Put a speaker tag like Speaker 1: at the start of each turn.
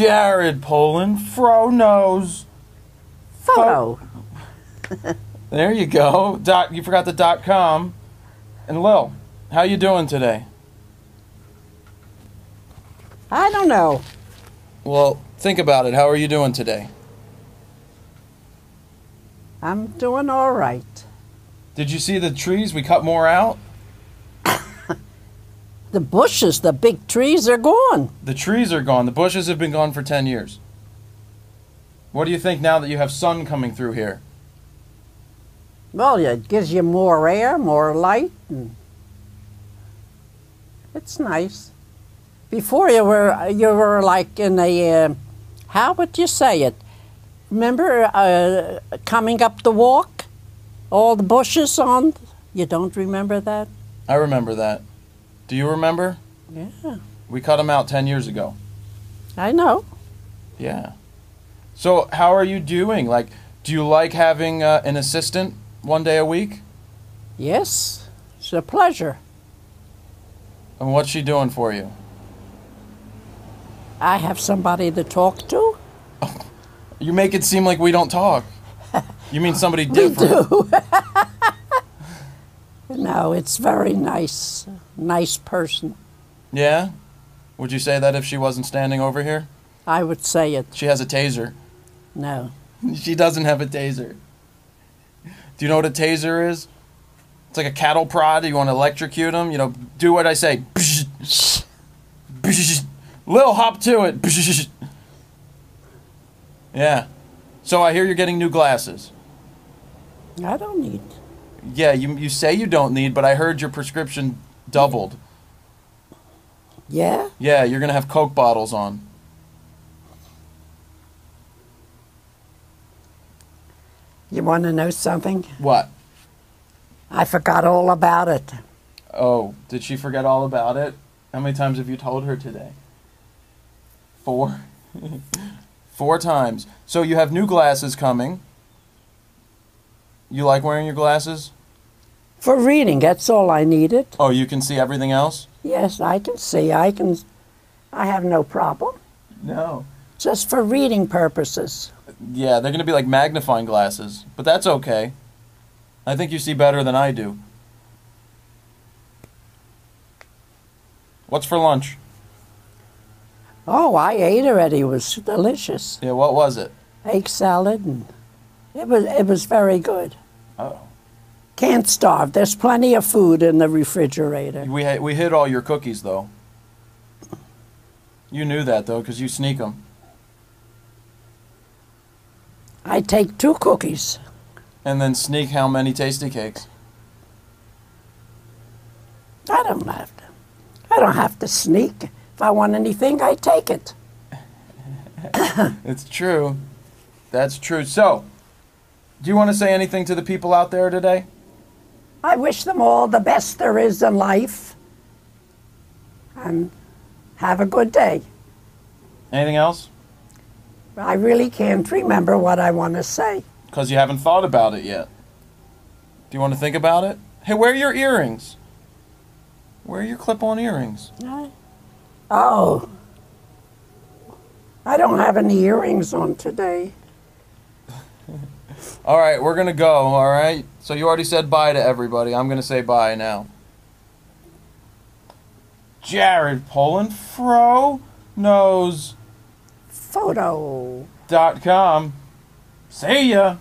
Speaker 1: Jared Polin, Fro knows.
Speaker 2: Photo.
Speaker 1: There you go. Dot. You forgot the dot com. And Lil, how you doing today?
Speaker 2: I don't know.
Speaker 1: Well, think about it. How are you doing today?
Speaker 2: I'm doing all right.
Speaker 1: Did you see the trees? We cut more out.
Speaker 2: The bushes, the big trees are gone.
Speaker 1: The trees are gone. The bushes have been gone for 10 years. What do you think now that you have sun coming through here?
Speaker 2: Well, it gives you more air, more light, and it's nice. Before you were you were like in a uh, how would you say it? Remember uh, coming up the walk, all the bushes on. You don't remember that?
Speaker 1: I remember that. Do you remember?
Speaker 2: Yeah,
Speaker 1: We cut him out 10 years ago.
Speaker 2: I know.
Speaker 1: Yeah. So, how are you doing? Like, do you like having uh, an assistant one day a week?
Speaker 2: Yes, it's a pleasure.
Speaker 1: And what's she doing for you?
Speaker 2: I have somebody to talk to.
Speaker 1: You make it seem like we don't talk. You mean somebody different?
Speaker 2: We do. no, it's very nice. Nice person.
Speaker 1: Yeah? Would you say that if she wasn't standing over here?
Speaker 2: I would say it.
Speaker 1: She has a taser.
Speaker 2: No.
Speaker 1: She doesn't have a taser. Do you know what a taser is? It's like a cattle prod. You want to electrocute them. You know, do what I say. Lil, hop to it. Yeah. So I hear you're getting new glasses.
Speaker 2: I don't need.
Speaker 1: Yeah, you, you say you don't need, but I heard your prescription doubled.
Speaker 2: Yeah?
Speaker 1: Yeah, you're going to have Coke bottles on.
Speaker 2: You want to know something?
Speaker 1: What?
Speaker 2: I forgot all about it.
Speaker 1: Oh, did she forget all about it? How many times have you told her today? Four. Four times. So you have new glasses coming. You like wearing your glasses?
Speaker 2: For reading, that's all I needed.
Speaker 1: Oh, you can see everything else?
Speaker 2: Yes, I can see. I can. I have no problem.
Speaker 1: No.
Speaker 2: Just for reading purposes.
Speaker 1: Yeah, they're going to be like magnifying glasses, but that's okay. I think you see better than I do. What's for lunch?
Speaker 2: Oh, I ate already. It was delicious.
Speaker 1: Yeah, what was it?
Speaker 2: Egg salad, and it was it was very good.
Speaker 1: Oh.
Speaker 2: Can't starve. There's plenty of food in the refrigerator.
Speaker 1: We, ha- we hid all your cookies, though. You knew that, though, because you sneak them.
Speaker 2: I take two cookies.
Speaker 1: And then sneak how many Tastykakes?
Speaker 2: I don't have to. I don't have to sneak. If I want anything, I take it.
Speaker 1: It's true. That's true. So, do you want to say anything to the people out there today?
Speaker 2: I wish them all the best there is in life. And have a good day.
Speaker 1: Anything else?
Speaker 2: I really can't remember what I want to say.
Speaker 1: Because you haven't thought about it yet. Do you want to think about it? Hey, where are your earrings? Where are your clip on earrings?
Speaker 2: Oh. I don't have any earrings on today.
Speaker 1: All right, we're going to go, all right? So you already said bye to everybody. I'm going to say bye now. Jared Polin, Fro knows
Speaker 2: Photo.
Speaker 1: dot com. See ya.